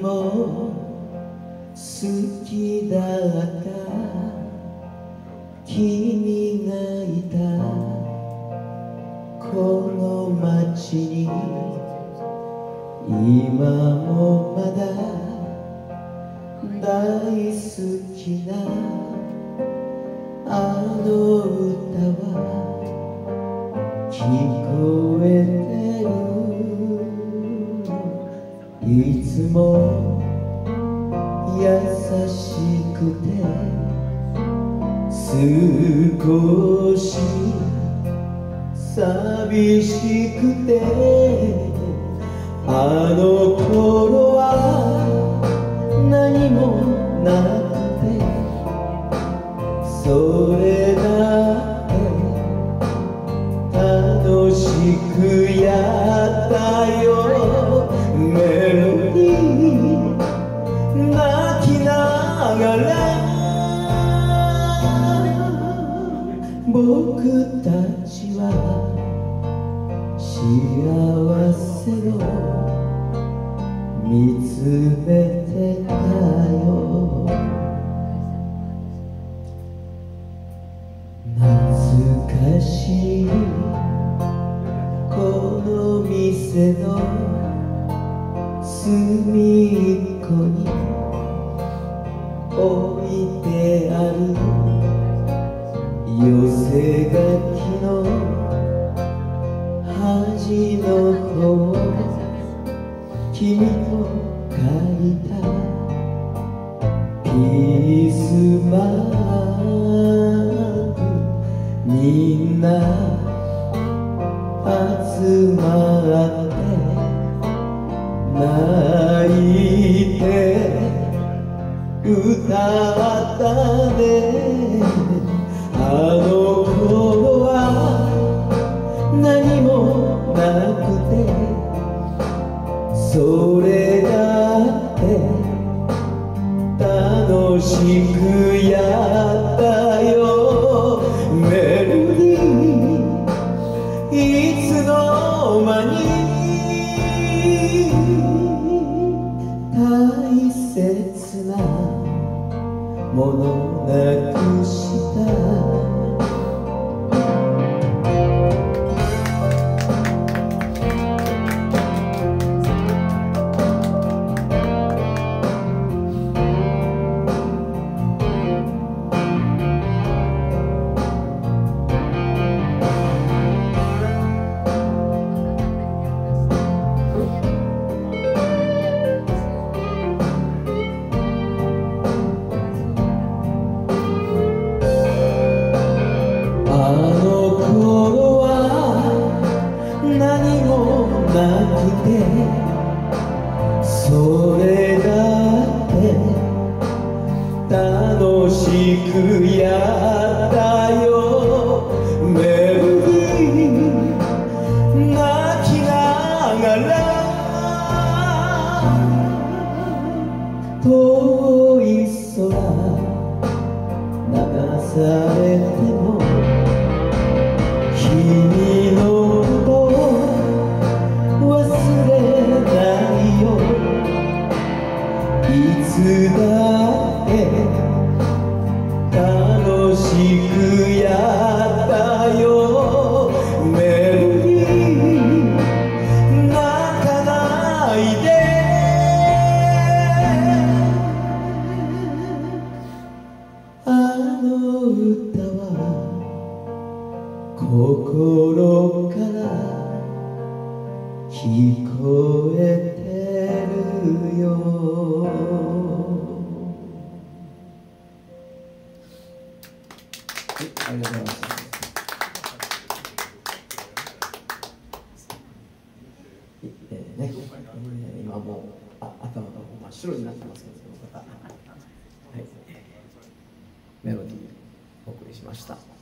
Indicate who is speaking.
Speaker 1: 好きだった君がい。たこの街に今もまだ大好きなあの歌は聞こえいつも優しくて少し寂しくてあの泣きながら僕たちは幸せを見つめてたよ。懐かしい。この店の隅っこに。寄せ書きの端の方君と書いたピースマークみんな集まって泣いて歌ったそれだって楽しくやったよ。メロディーいつの間に大切なものなくした。くてそれだって楽しくやったよ。メロディー泣きながら遠い空流されても聞こえてるよ。はい、ありがとうございます。えーね、えー今もうあ頭が真っ白になってますけどこの方はい、メロディーお送りしました。